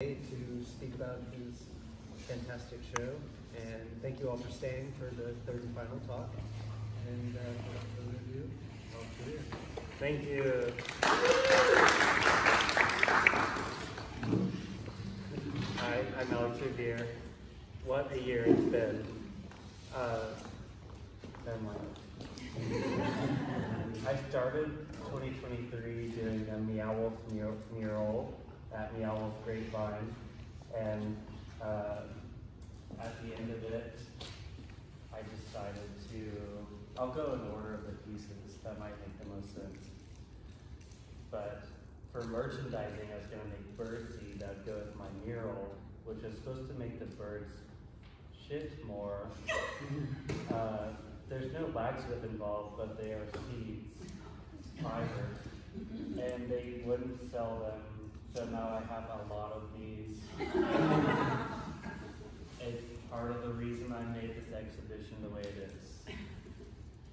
to speak about his fantastic show. And thank you all for staying for the third and final talk. And uh, without further ado. Thank you. Hi, I'm Alex Revier. What a year it's been. Uh, I started 2023 doing a Meow Wolf mur- mural at Meow Wolf Grapevine, and uh, at the end of it, I decided to. I'll go in order of the pieces. That might make the most sense. But for merchandising, I was going to make birdseed that would go with my mural, which is supposed to make the birds shit more. Uh, there's no laxative involved, but they are seeds, fiber, and they wouldn't sell them. So now I have a lot of these. it's part of the reason I made this exhibition the way it is.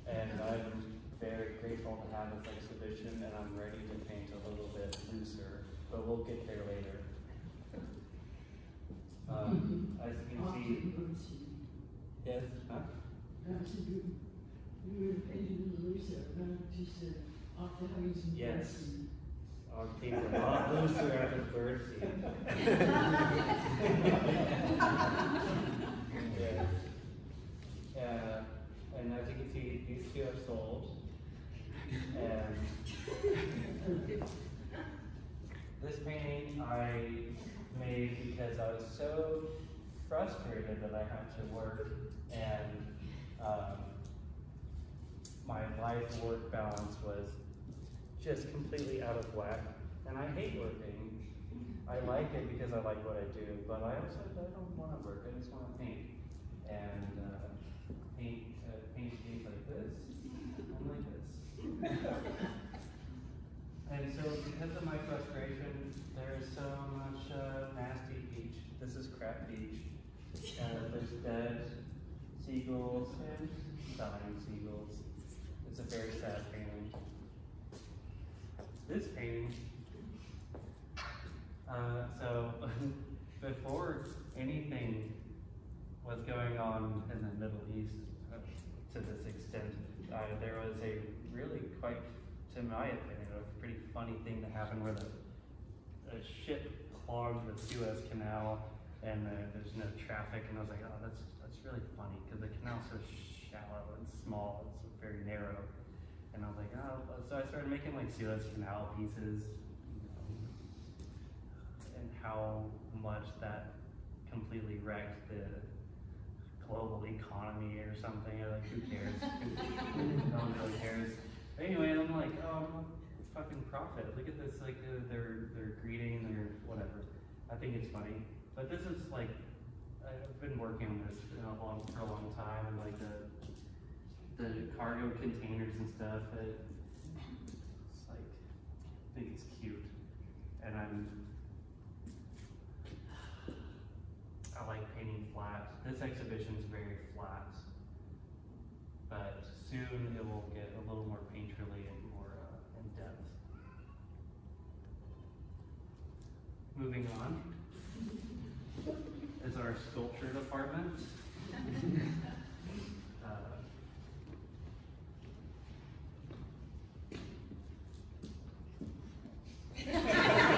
And I'm very grateful to have this exhibition, and I'm ready to paint a little bit looser, but we'll get there later. Um, as you can see, yes, huh? Yes. Our team a lot looser after birdseed. yes. Uh, and as you can see, these two are sold. And this painting I made because I was so frustrated that I had to work and um, my life work balance was just completely out of whack. And I hate working. I like it because I like what I do, but I also I don't want to work. I just want to paint and uh, paint uh, paint like this and like this. and so, because of my frustration, there is so much uh, nasty beach. This is crap beach. Uh, there's dead seagulls and dying seagulls. It's a very sad painting. This painting, uh, so before anything was going on in the Middle East uh, to this extent, uh, there was a really quite, to my opinion, a pretty funny thing that happened where the, ship clogged the Suez Canal and uh, there's no traffic, and I was like, oh, that's that's really funny because the canal's so shallow and small, it's very narrow. And I was like, oh, so I started making like Suez Canal pieces, and how much that completely wrecked the global economy or something. Or like, who cares? no one really cares. But anyway, I'm like, oh, it's fucking profit. Look at this, like uh, they're they're greeting, they're whatever. I think it's funny, but this is like I've been working on this you know, long, for a long time, and like the the cargo containers and stuff. It, it's like I think it's cute, and I'm I like painting flat. This exhibition is very flat, but soon it will get a little more painterly and more uh, in depth. Moving on is our sculpture department.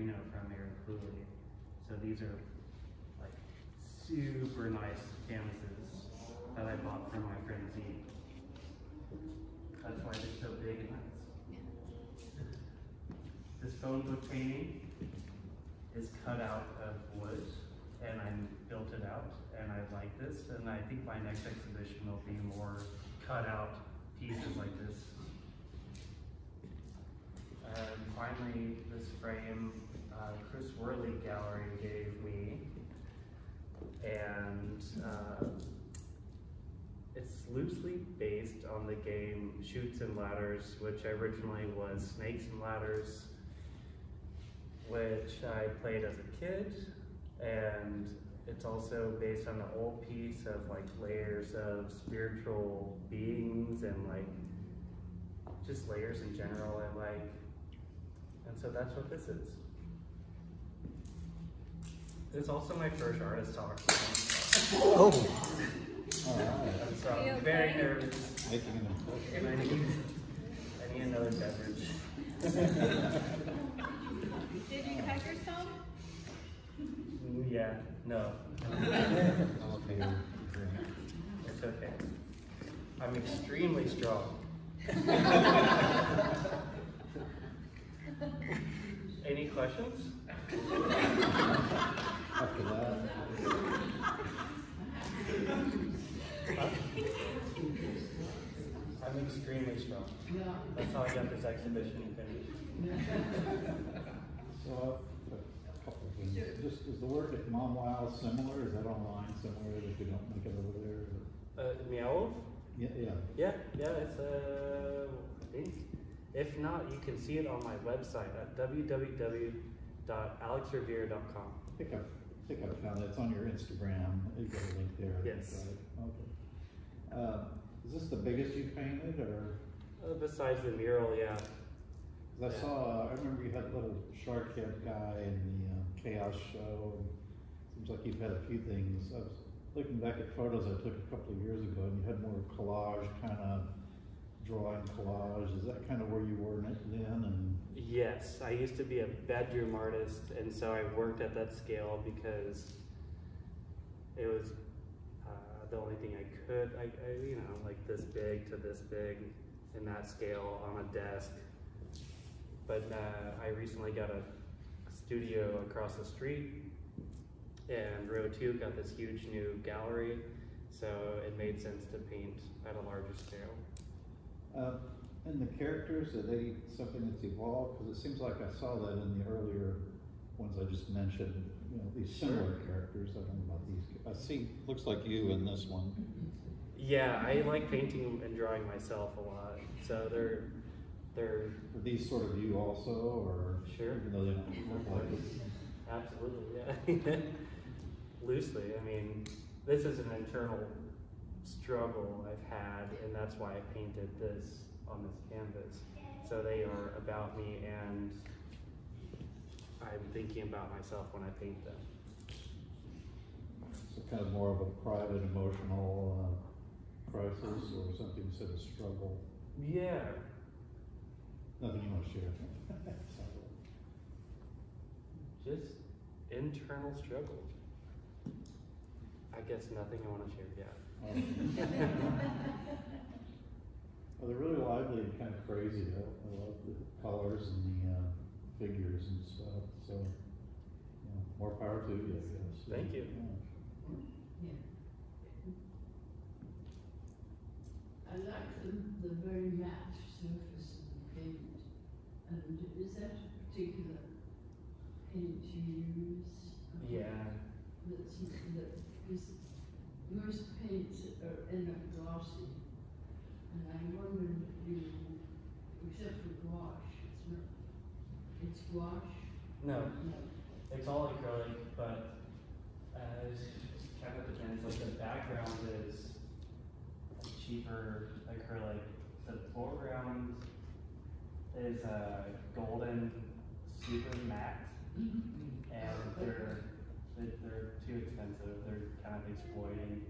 Magrino from Erin Cluley. So these are like super nice canvases that I bought from my friend Zeke. That's why they're so big and nice. This phone book painting is cut out of wood and I built it out and I like this and I think my next exhibition will be more cut out pieces like this. And finally, this frame, uh, Chris Worley Gallery gave me. And uh, it's loosely based on the game Chutes and Ladders, which originally was Snakes and Ladders, which I played as a kid. And it's also based on the old piece of like layers of spiritual beings and like just layers in general I like. And so that's what this is. It's also my first artist talk. Oh. All right. And so I'm very okay? nervous. Making. And I need, I need another beverage. Did you cut yourself? Yeah, no, okay it's okay. I'm extremely strong. Any questions? After that, Huh? I'm extremely strong. That's how I got this exhibition finished. so a couple of things. Just, is the work at Mom Wow similar? Is that online somewhere that you don't make it over there? or- Uh, Meow? Yeah, yeah. Yeah, yeah, it's uh, I think. If not, you can see it on my website at www.alexrevier.com. I think I, I think I found it. It's on your Instagram. You got a link there. Yes. Right. Okay. Uh, is this the biggest you painted or? Uh, besides the mural, yeah. I saw, I remember you had a little shark head guy in the um, chaos show. and Seems like you've had a few things. I was looking back at photos I took a couple of years ago and you had more collage kind of drawing collage. Is that kind of where you were then and? Yes, I used to be a bedroom artist, and so I worked at that scale because it was uh, the only thing I could. I, I, you know, like this big to this big, in that scale on a desk. But uh, I recently got a studio across the street, and Ro2 got this huge new gallery, so it made sense to paint at a larger scale. Uh, and the characters, are they something that's evolved? Because it seems like I saw that in the earlier ones I just mentioned, you know, these similar characters. I don't know about these. I see, looks like you in this one. Yeah, I like painting and drawing myself a lot. So they're they're Are these sort of you also, or? Sure. Even though they don't look like it? absolutely yeah. Loosely, I mean, this is an internal struggle I've had, and that's why I painted this on this canvas. So they are about me, and I'm thinking about myself when I paint them. So kind of more of a private emotional, uh, crisis or something instead of struggle? Yeah, Nothing you want to share? just internal struggle. I guess nothing I want to share yet. Well, they're really lively and kind of crazy. I, I love the colors and the uh, figures and stuff. So, you know, more power to you, I guess. Thank you. Yeah. I like the, the very matte surface of the paint. And is that a particular paint you use? Yeah. That's, that is, most paints are glossy. And I wondered if you, except for gouache, it's not, it's gouache? No, No. it's all acrylic, but as it kind of depends. Like the background is cheaper acrylic. The foreground is uh, golden, super matte, and they're they're- they're too expensive. They're kind of exploiting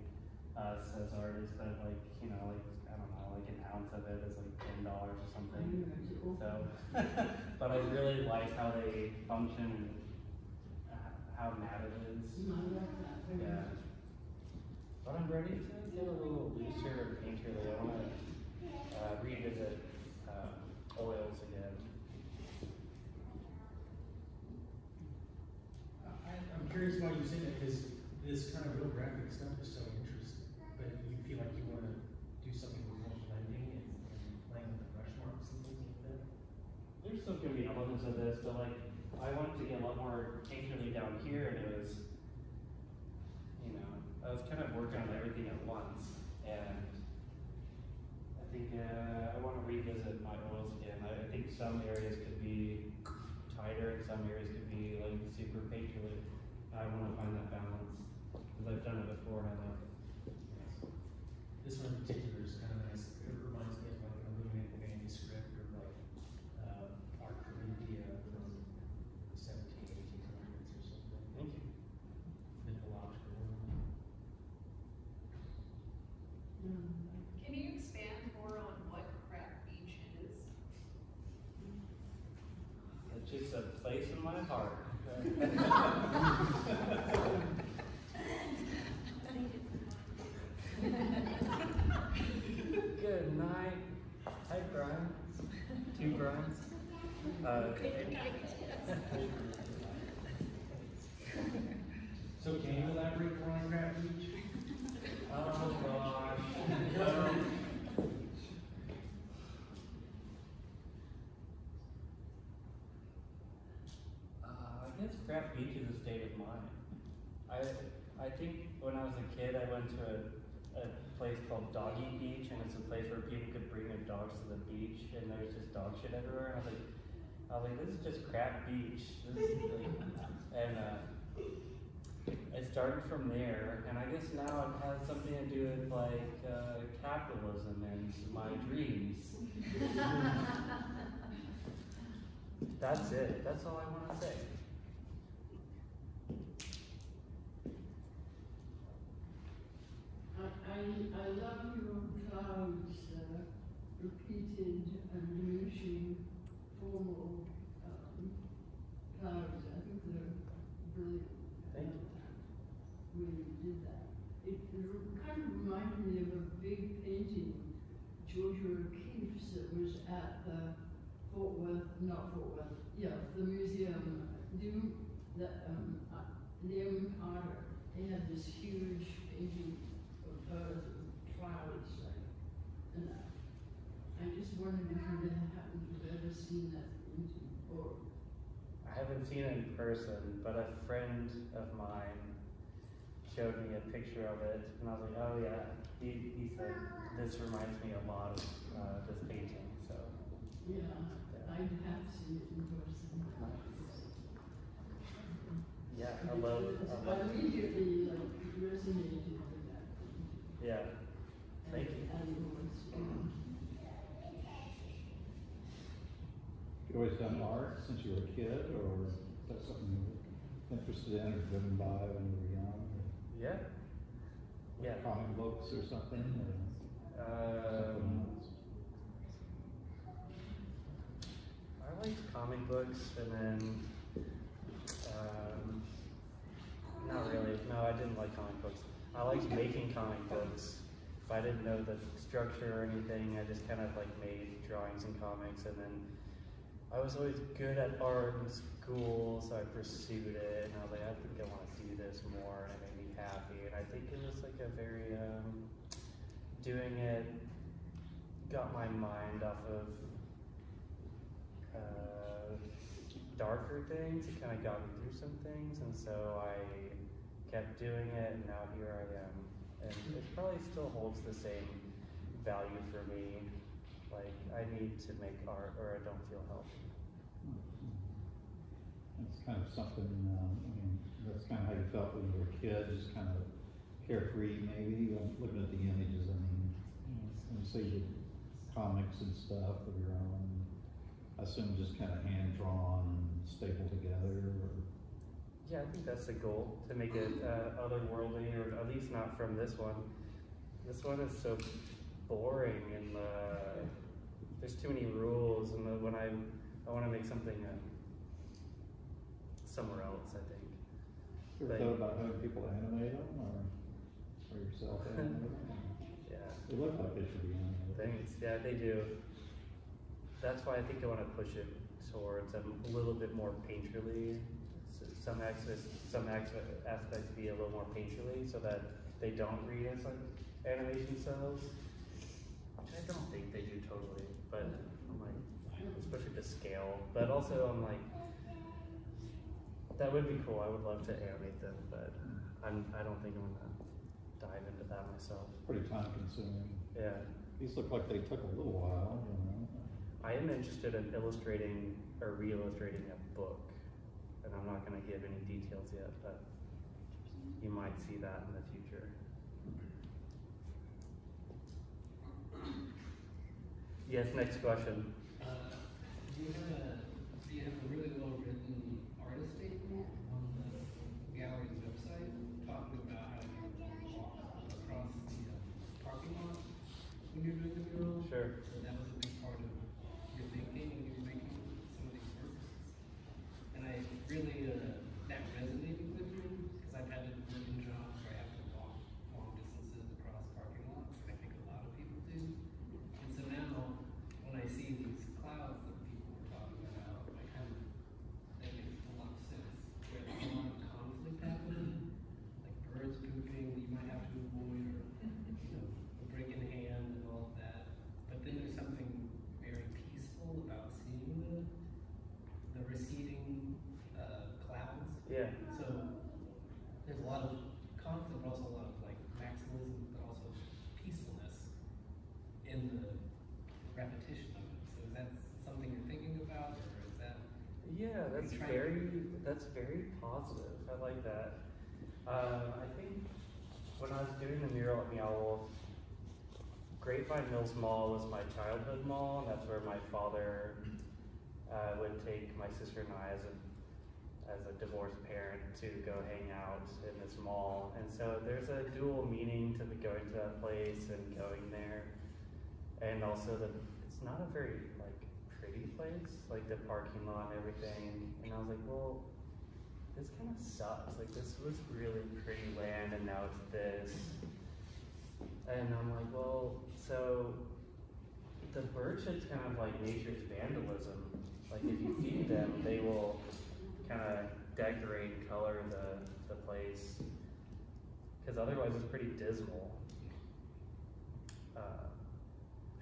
uh, us as artists. But like you know, like I don't know, like an ounce of it is like ten dollars or something. Mm, so, but I really like how they function and how matte it is. Mm, I like that very Yeah. But I'm ready to get a little looser painterly. I want to uh, revisit uh, oils again. I, I'm curious why you say that, because this kind of stuff is so interesting, but you feel like you wanna do something with more blending and, and playing with the brush marks and things like that? There's still gonna be elements of this, but like I wanted to get a lot more painterly down here, and it was, you know, I was kind of working on everything at once, and I think uh, I want to revisit my oils again. I, I think some areas could be tighter, and some areas could be like super painterly. I want to find that balance because I've done it before, and I love it. This one in particular is kind of nice, it reminds me of like an illuminated manuscript or like, uh, art from India from seventeen, eighteen hundreds or something. Thank you. Mythological. Um, Can you expand more on what Crack Beach is? It's just a place in my heart. Good night. Hi, Brian. Two Brian's. Uh, So can you elaborate more on Crab Beach? oh gosh. Um, Uh, I guess Craft Beach is a state of mind. I, I think when I was a kid, I went to a, a place called Doggy Beach, and it's a place where people could bring their dogs to the beach, and there's just dog shit everywhere. And I was like, I was like, this is just crap beach. This is like, and uh, it started from there, and I guess now it has something to do with like uh, capitalism and my dreams. That's it. That's all I want to say. I, I, love your clouds, uh, repeated and diminishing formal, um, clouds. I think they're brilliant. Thank you. When you did that. It kind of reminded me of a big painting, Georgia O'Keeffe's that was at the Fort Worth, not Fort Worth, yeah, the museum, the, um, uh, Amon Carter. They had this huge painting her clouds, like, and I, I just wondered if you had happened to have ever seen that painting, or, I haven't seen it in person, but a friend of mine showed me a picture of it, and I was like, oh yeah. He, he said, this reminds me a lot of uh, this painting, so. yeah, I'd have seen it in person. Yeah, I love, I I love, immediately like resonated with that. yeah, Thank you. And it was, um, Art since you were a kid, or is that something you were interested in or driven by when you were young? or yeah. Yeah. Comic books or something, or something Um, else? I liked comic books, and then, um, not really. No, I didn't like comic books. I liked making comic books, but I didn't know the structure or anything. I just kind of like made drawings and comics, and then I was always good at art in school, so I pursued it, and I was like, I think I want to do this more, and it made me happy. And I think it was like a very, um, doing it got my mind off of uh, darker things. It kind of got me through some things, and so I kept doing it, and now here I am. And it probably still holds the same value for me. Like, I need to make art or I don't feel healthy. It's kind of something, um, I mean, that's kind of how you felt when you were a kid, just kind of carefree maybe, I'm looking at the images, I mean, and so you did comics and stuff of your own, I assume just kind of hand drawn and stapled together, or, Yeah, I think that's the goal to make it uh, otherworldly, or at least not from this one. This one is so boring, and uh, there's too many rules. And the, when I I want to make something uh, somewhere else, I think. you ever thought about having people animate them, or, or yourself animate them? Yeah. They look like they should be animated. Thanks. Yeah, they do. That's why I think I want to push it towards a little bit more painterly. Some aspects, some aspe- aspects be a little more painterly, so that they don't read as like animation cells. I don't think they do totally, but I'm like, especially to scale. But also, I'm like, That would be cool. I would love to animate them, but I'm, I don't think I'm gonna dive into that myself. Pretty time consuming. Yeah. These look like they took a little while, you know? I am interested in illustrating or re-illustrating a book, and I'm not gonna give any details yet, but you might see that in the future. Yes, next question. Uh, do you have a, do you have a really well written artist statement on the gallery's website talking about how you walk across the uh, parking lot when you're doing the mural? Sure. So that was a big part of your thinking when you were making some of these works. And I really, uh, that resonated with me, because I've had to work in jobs where I have to walk long distances across parking lots, I think a lot of people do. And so now, when I see these clouds that people were talking about, I kind of, that makes a lot of sense. Where there's a lot of conflict happening, like birds pooping, you might have to avoid, or, you know, a brick in hand and all of that. But then there's something very peaceful about seeing the, the receding, uh, clouds. Yeah. So there's a lot of conflict, but also a lot of like maximalism, but also peacefulness in the repetition of it. So is that something you're thinking about, or is that? Yeah, that's trying to- very, that's very positive. I like that. Uh, I think when I was doing the mural at Meow Wolf, Grapevine Mills Mall was my childhood mall. and That's where my father uh, would take my sister and I as a as a divorced parent to go hang out in this mall. And so there's a dual meaning to the going to that place and going there. And also the it's not a very like pretty place, like the parking lot and everything. And I was like, well, this kind of sucks. Like this was really pretty land and now it's this. And I'm like, well, so the bird shit's kind of like nature's vandalism. Like if you feed them, they will kind of decorate and color the, the place. Because otherwise it's pretty dismal. Uh,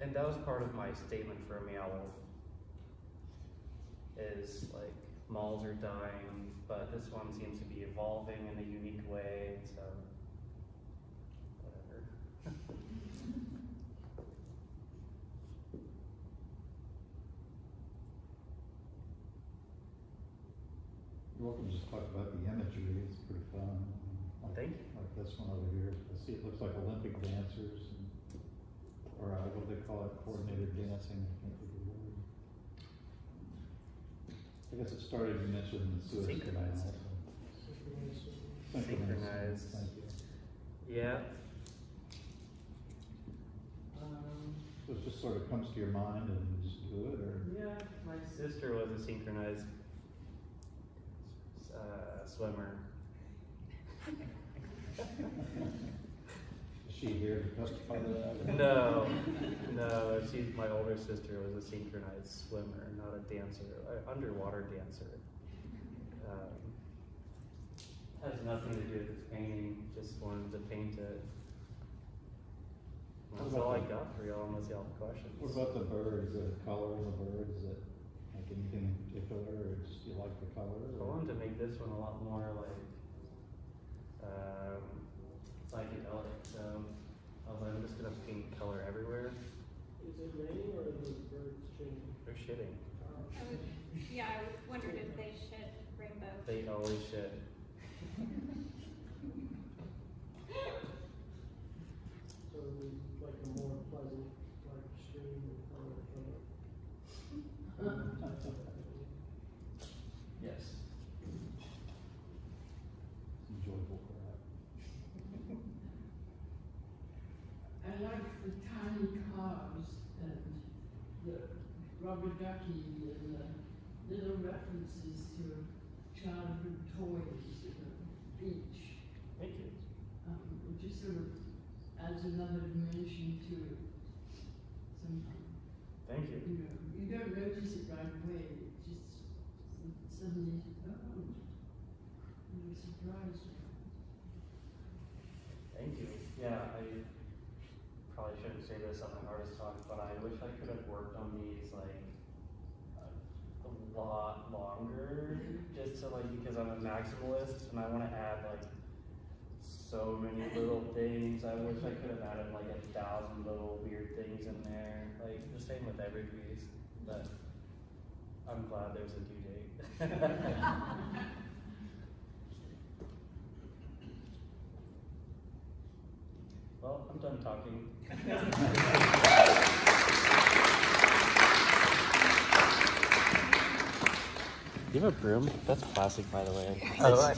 and that was part of my statement for Meow Wolf. Is like malls are dying, but this one seems to be evolving in a unique way, so whatever. You're welcome to just talk about the imagery, it's pretty fun. Like- Thank you. Like this one over here, I see it looks like Olympic dancers, and- or uh, what do they call it, coordinated dancing, I think of the word. I guess it started, you mentioned the Suez Canal. Synchronized. Synchronized. Thank you. Yeah. Um, So it just sort of comes to your mind and you just do it, or? Yeah, my sister was a synchronized uh, swimmer. Is she here to testify to that? No, no, she's my older sister was a synchronized swimmer, not a dancer, uh, underwater dancer. Um, has nothing to do with this painting, just wanted to paint it. That's all I got for y'all, unless y'all have questions. What about the birds, the color of the birds, is it like anything in particular, or just you like the color? I wanted to make this one a lot more like, um, psychedelic, so I was like, I'm just gonna paint color everywhere. Is it raining or are the birds changing? They're shitting. I would, yeah, I wondered if they shed rainbow. They always shit. So it was like a more pleasant, like stream of color from it. Yes. Enjoyable crap. I like the tiny cars and the rubber ducky and the little references to childhood toys at the beach. Thank you. Um, it just sort of adds another dimension to it somehow. Thank you. You know, you don't notice it right away, it just suddenly, oh, you're surprised. Thank you. Yeah, I probably shouldn't say but I wish I could have worked on these like a lot longer, just to like, because I'm a maximalist and I wanna add like so many little things. I wish I could have added like a thousand little weird things in there, like the same with every piece, but I'm glad there's a due date. Well, I'm done talking. Do you have a broom? That's plastic, by the way.